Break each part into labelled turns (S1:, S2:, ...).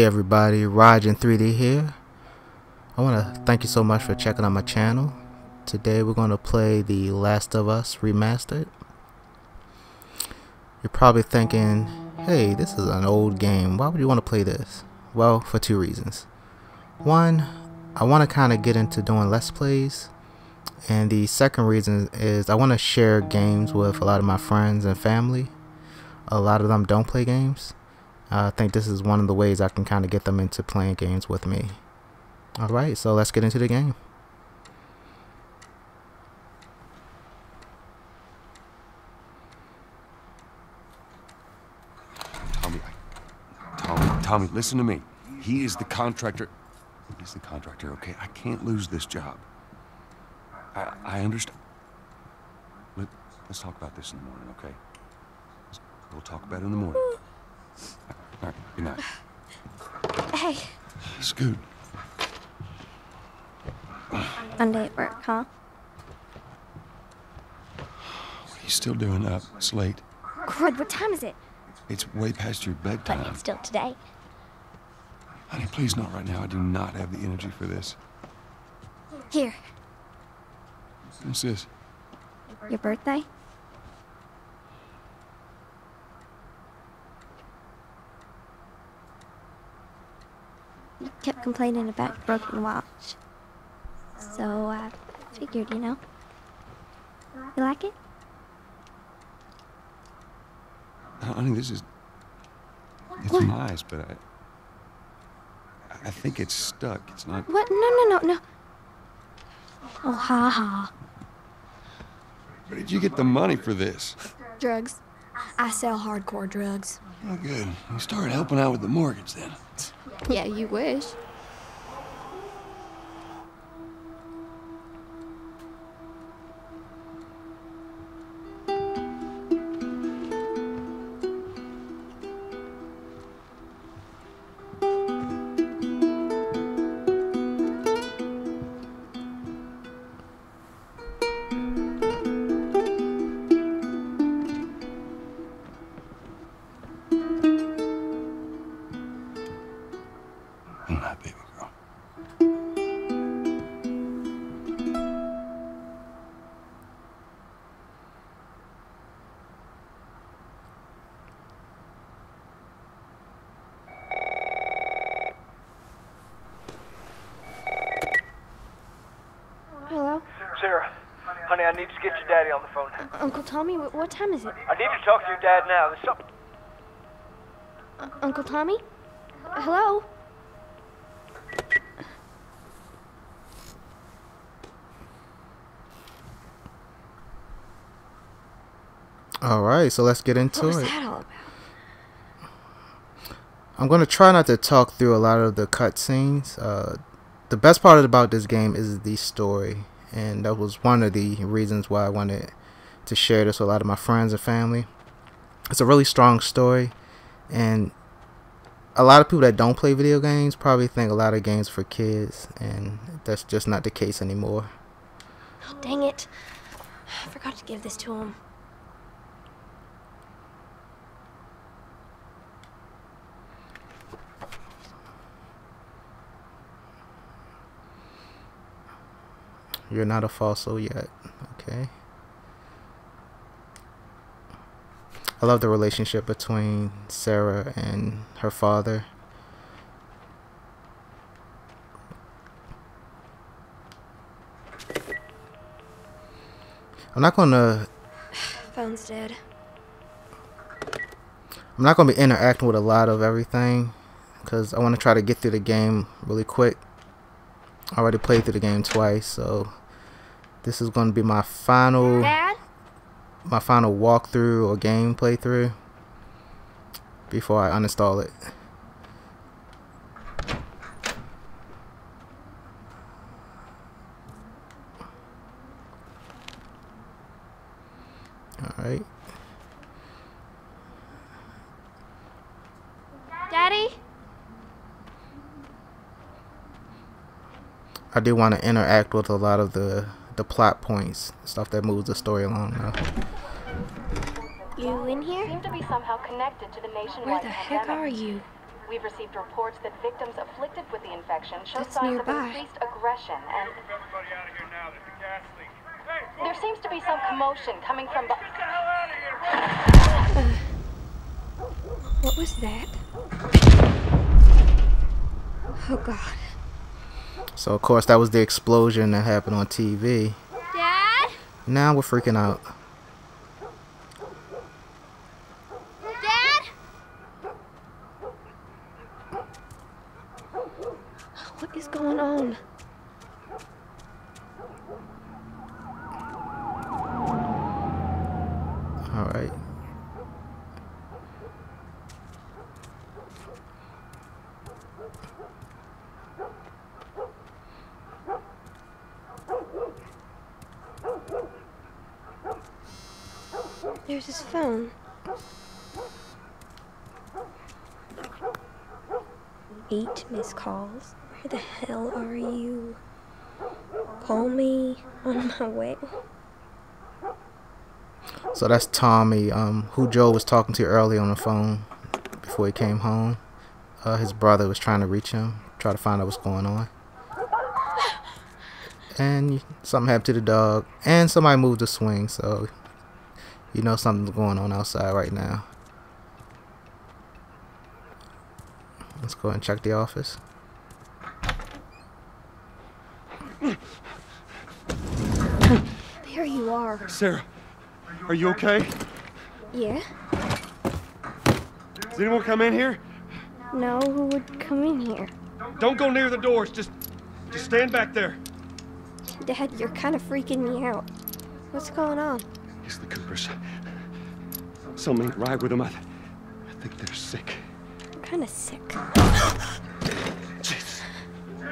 S1: Hey everybody, ryagen3D here. I want to thank you so much for checking out my channel. Today we're going to play The Last of Us Remastered. You're probably thinking, hey, this is an old game. Why would you want to play this? Well, for two reasons. One, I want to kind of get into doing Let's Plays. And the second reason is I want to share games with a lot of my friends and family. A lot of them don't play games. I think this is one of the ways I can kind of get them into playing games with me. Alright, so let's get into the game.
S2: Tommy, I, Tommy, Tommy, listen to me. He is the contractor. He's the contractor, okay? I can't lose this job. I, I understand. Let, let's talk about this in the morning, okay? We'll talk about it in the morning. All right, good night.
S3: Hey,
S2: Scoot,
S3: Monday at work, huh?
S2: what are you still doing up? It's late.
S3: Crud, what time is it?
S2: It's way past your
S3: But
S2: bedtime.
S3: it's still today.
S2: Honey, please not right now. I do not have the energy for this.
S3: Here,
S2: What's this?
S3: your birthday? Complaining about broken watch. So I figured, you know. You like it?
S2: Honey, this is. It's
S3: What?
S2: nice, but I. I think it's stuck. It's not.
S3: What? No, no, no, no. Oh, ha ha.
S2: Where did you get the money for this?
S4: Drugs. I sell hardcore drugs.
S2: Oh, good. You started helping out with the mortgage then.
S4: Yeah, you wish.
S2: Good night, baby girl.
S3: Hello?
S5: Sarah, honey, I need to get your daddy on the phone.
S3: Uncle Tommy, what, what time is it?
S5: I need to talk to your dad now. There's something.
S3: Uh, Uncle Tommy? Hello?
S1: Alright, so let's get into
S4: What was
S1: it.
S4: that all about?
S1: I'm going to try not to talk through a lot of the cutscenes. Uh, the best part about this game is the story, and that was one of the reasons why I wanted to share this with a lot of my friends and family. It's a really strong story, and a lot of people that don't play video games probably think a lot of games for kids, and that's just not the case anymore.
S4: Oh, dang it. I forgot to give this to him.
S1: You're not a fossil yet. Okay. I love the relationship between Sarah and her father. I'm not gonna
S4: Phone's dead.
S1: I'm not gonna be interacting with a lot of everything because I want to try to get through the game really quick. I already played through the game twice, so this is gonna be my final
S3: Dad?
S1: my final walkthrough or game playthrough before I uninstall it. Alright.
S3: Daddy?
S1: I do want to interact with a lot of the the plot points, stuff that moves the story along now.
S3: You in here?
S6: seem to be somehow connected to the nationwide
S4: Where the heck
S6: pandemic.
S4: are you?
S6: We've received reports that victims afflicted with the infection show
S3: That's
S6: signs
S3: nearby.
S6: of increased aggression and
S5: Move everybody out of here now. There's a gas leak. Hey,
S6: there seems to be some commotion coming from be-
S5: get the hell out of here!
S3: Uh, what was that? Oh god.
S1: So of course that was the explosion that happened on TV.
S3: Dad?
S1: Now we're freaking out.
S3: Dad? What is going on?
S1: All right.
S3: There's his phone. Eight missed calls. Where the hell are you? Call me on my way.
S1: So that's Tommy, um, who Joel was talking to earlier on the phone before he came home. Uh, his brother was trying to reach him, try to find out what's going on. And something happened to the dog, and somebody moved the swing, so you know something's going on outside right now. Let's go and check the office.
S3: There you are.
S2: Sarah, are you okay?
S3: Yeah?
S2: Does anyone come in here?
S3: No, who would come in here?
S2: Don't go near the doors. Just, just stand back there.
S3: Dad, you're kind of freaking me out. What's going on?
S2: It's the Coopers. Something ain't right with them. I, th- I think they're sick.
S3: I'm kind of sick.
S2: Jesus.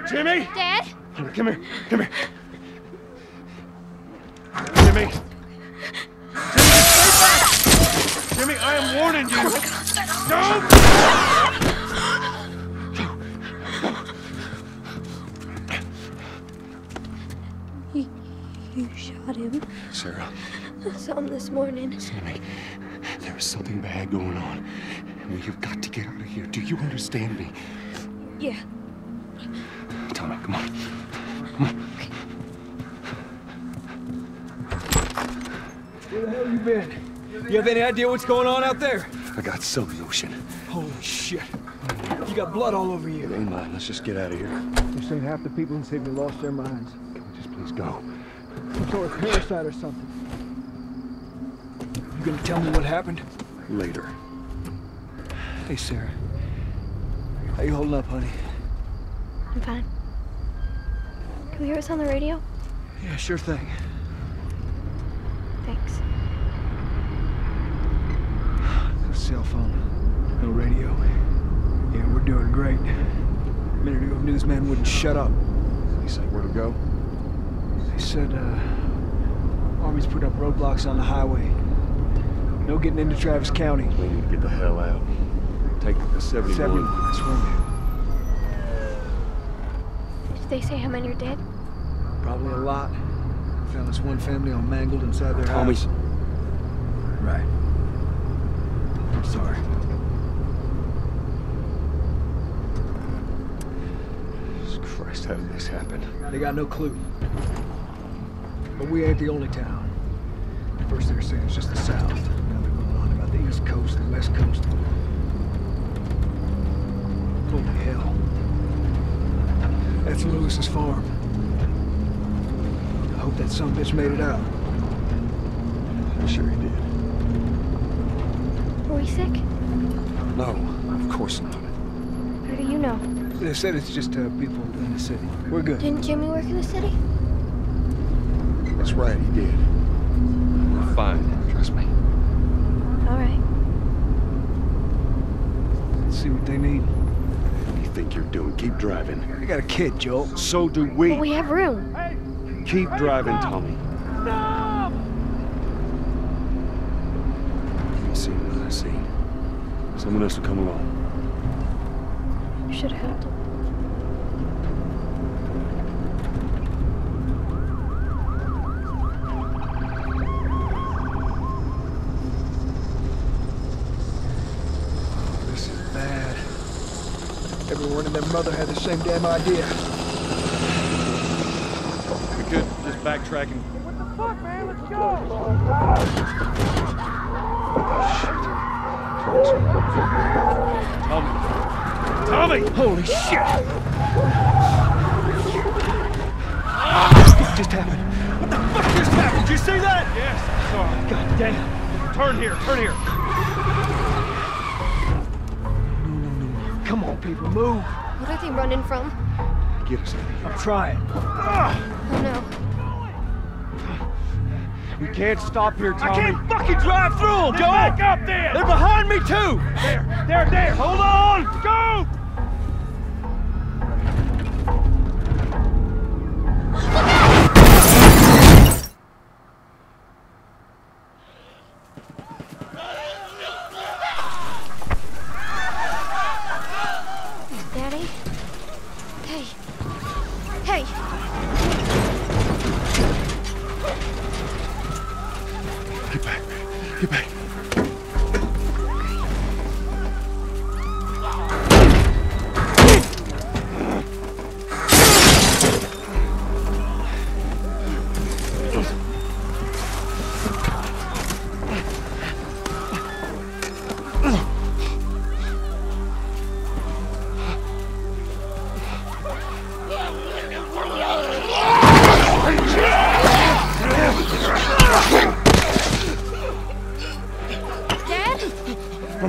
S2: Jimmy!
S3: Dad?
S2: Come here. Come here. Jimmy! Jimmy, stay back! Jimmy, I am warning you! Oh Don't!
S3: You, you shot him.
S2: Sarah,
S3: I saw him this morning.
S2: Jimmy, there is something bad going on. And We have got to get out of here. Do you understand me?
S3: Yeah.
S2: Tommy, come on. come on.
S7: Where the hell you been? You have any idea what's going on out there?
S2: I got some notion.
S7: Holy shit. You got blood all over you.
S2: Ain't mine. Let's just get out of here.
S7: You're saying half the people in Sydney lost their minds.
S2: Can we just please go?
S7: Some sort of parasite or something. You gonna tell me what happened?
S2: Later.
S7: Hey, Sarah. How you holding up, honey?
S3: I'm fine. Can we hear us on the radio?
S7: Yeah, sure thing.
S3: Thanks.
S7: No cell phone. No radio. Yeah, we're doing great. A minute ago, newsman wouldn't shut up.
S2: He said where to go?
S7: He said, uh, Army's put up roadblocks on the highway. No getting into Travis County.
S2: We need to get the hell out. Take the 71.
S7: 71, that's where
S3: Did they say how many are dead?
S7: Probably a lot. Found this one family all mangled inside their
S2: Tommy's.
S7: house. Right. I'm sorry.
S2: Jesus Christ, how did this happen?
S7: They got no clue. But we ain't the only town. First they were saying it's just the south. Now they're going on about the coast and west coast. Holy hell. That's Lewis's farm. I hope that son bitch made it out.
S2: I'm sure he did.
S3: Were we sick?
S2: No, of course not.
S3: How do you know?
S7: They said it's just uh, people in the city. We're good.
S3: Didn't Jimmy work in the city?
S2: That's right, he did. We're fine, trust me.
S3: All right.
S7: Let's see what they need.
S2: What do you think you're doing? Keep driving.
S7: I got a kid, Joel.
S2: So do we.
S3: But we have room. Hey.
S2: Keep driving, Tommy. You see what I see. Someone else will come along.
S3: You should have helped him.
S7: This is bad. Everyone and their mother had the same damn idea.
S8: We could just backtracking. Tommy. Tommy!
S7: Holy shit! What just happened?
S8: What the fuck just happened? Did you see that? Yes, I saw it.
S7: God damn.
S8: Turn here, turn here.
S7: Come on, people, move.
S4: What are they running from?
S7: Get us out of here. I'm trying.
S4: Oh no.
S8: We can't stop here, Tommy.
S7: I can't fucking drive through them, Go!
S8: Back up there!
S7: They're behind me, too!
S8: There, there, there! Hold on! Go!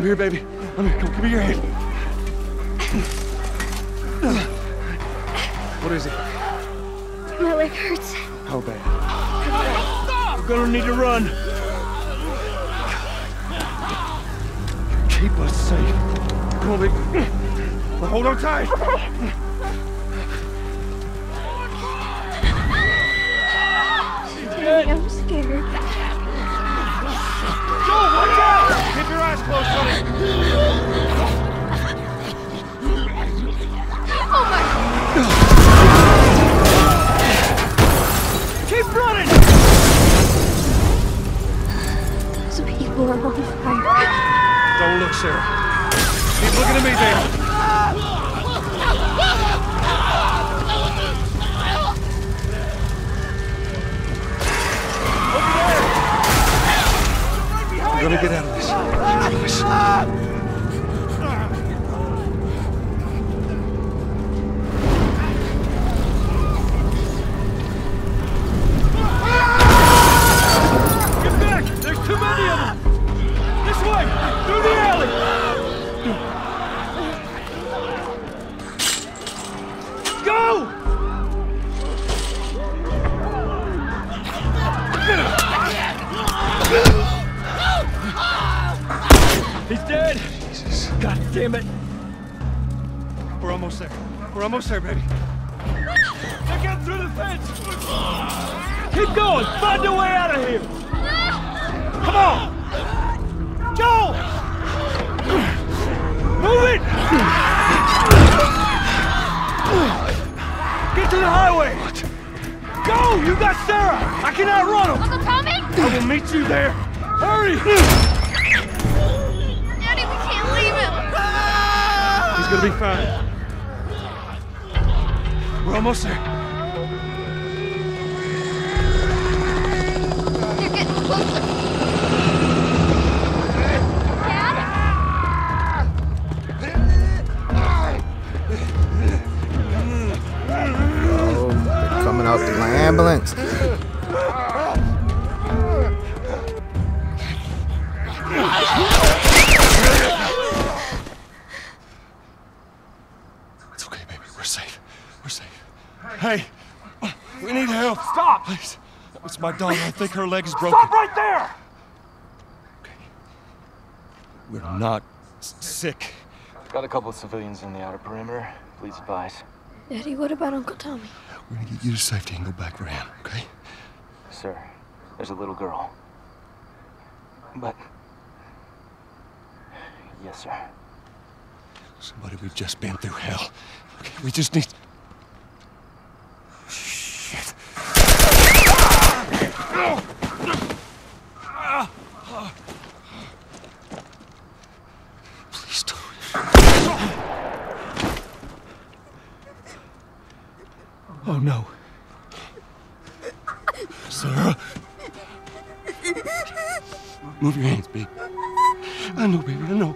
S2: Here, baby. I'm here. Come, give me your hand.
S7: What is it?
S4: My leg hurts.
S7: How bad? We're gonna need to run. Keep us safe.
S8: Come on, baby. Well, hold on tight.
S3: Daddy, I'm scared.
S8: Joel, watch out! Keep your eyes closed, honey.
S7: Keep running!
S3: Those people are on fire.
S8: Don't look, Sarah. Keep looking at me, baby.
S2: Gonna get out of this. I promise.
S8: Get
S7: can outrun him!
S4: Uncle Tommy?
S8: I will meet you there.
S7: Hurry!
S4: Daddy, we can't leave him!
S8: He's gonna be fine. We're almost there.
S4: They're getting closer. Dad?
S1: Oh, coming out to my ambulance.
S2: It's my daughter. I think her leg is broken.
S8: Stop right there!
S2: We're not sick.
S9: Got a couple of civilians in the outer perimeter. Please advise.
S3: Daddy, what about Uncle Tommy?
S2: We're gonna get you to safety and go back for Ann, okay?
S9: Sir, there's a little girl. But. Yes, sir.
S2: Somebody, we've just been through hell. Okay, we just need. Please don't. Oh no. Sarah. Move your hands, babe. I know, baby, I know.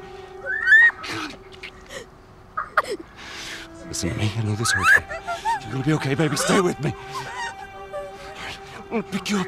S2: Listen to me, I know this hurts. You're gonna be okay, baby. Stay with me. I'm gonna pick you up.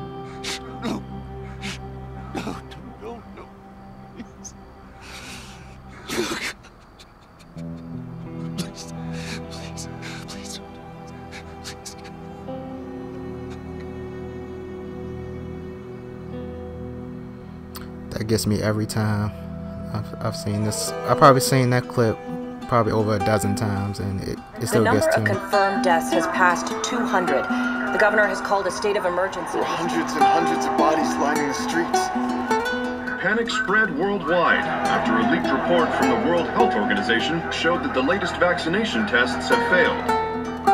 S1: Gets me every time. I've, I've seen this. I've probably seen that clip probably over a dozen times, and it, it
S10: The
S1: still
S10: number
S1: gets to
S10: of
S1: me.
S10: confirmed deaths has passed 200. The governor has called a state of emergency.
S11: Hundreds and hundreds of bodies lining the streets.
S12: Panic spread worldwide after a leaked report from the World Health Organization showed that the latest vaccination tests have failed.